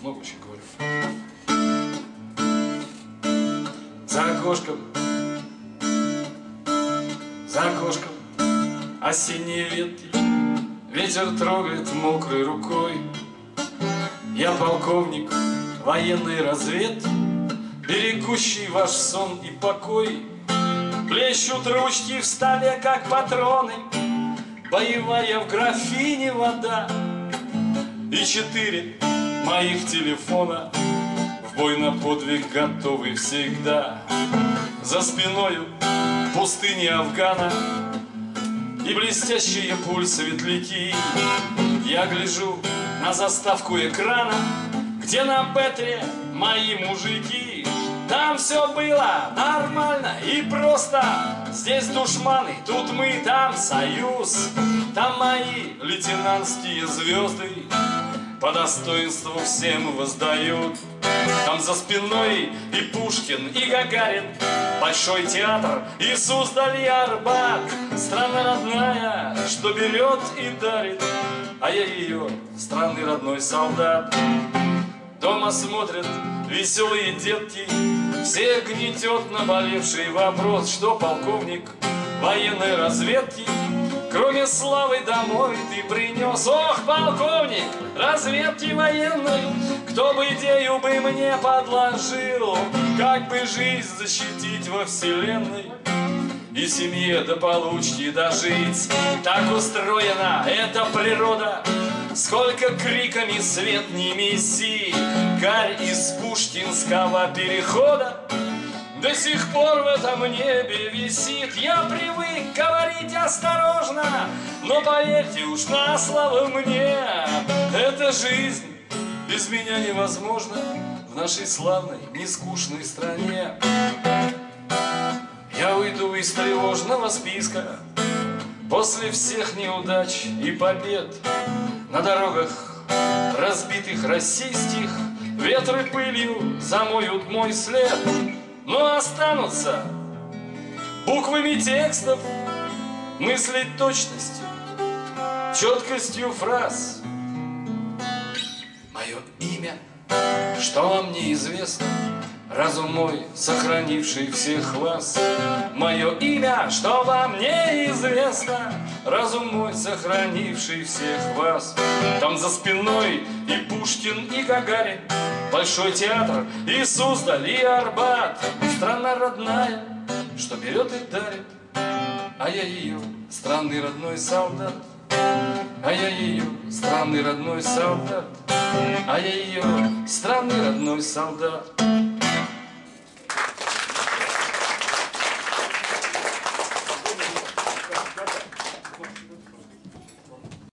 много очень говорю. За окошком, за окошком. Осенние ветки. Ветер трогает мокрой рукой. Я полковник военной разведки Берегущий ваш сон и покой. Плещут ручки в столе, как патроны. Боевая в графине вода. И четыре моих телефона. В бой на подвиг готовы всегда. За спиною пустыни Афгана. И блестящие пульсы светляки Я гляжу на заставку экрана Где на Петре мои мужики. Там все было нормально и просто. Здесь душманы, тут мы, там союз. Там мои лейтенантские звезды По достоинству всем воздают. Там за спиной и Пушкин, и Гагарин Большой театр, и Суздаль, Арбат. Страна родная, что берет и дарит А я ее, странный родной солдат. Дома смотрят веселые детки Всех гнетет наболевший вопрос Что полковник военной разведки Кроме славы домой ты принес Ох, полковник разведки военной Кто бы идею бы мне подложил? Как бы жизнь защитить во вселенной? И семье до получки дожить. Так устроена эта природа, Сколько криками свет не меси, Гарь из Пушкинского перехода до сих пор в этом небе висит. Я привык говорить осторожно Но поверьте уж на слово мне Эта жизнь без меня невозможна В нашей славной, нескучной стране. Я уйду из тревожного списка После всех неудач и побед На дорогах разбитых российских. Ветры пылью замоют мой след но останутся буквами текстов, мысли точностью, четкостью фраз. Мое имя, что вам неизвестно, разум мой, сохранивший всех вас. Мое имя, что вам неизвестно, разум мой, сохранивший всех вас. Там за спиной и Пушкин, и Гагарин, Большой театр, и Суздаль, и Арбат. Страна родная, что берет и дарит. А я ее странный родной солдат. А я ее странный родной солдат. А я ее странный родной солдат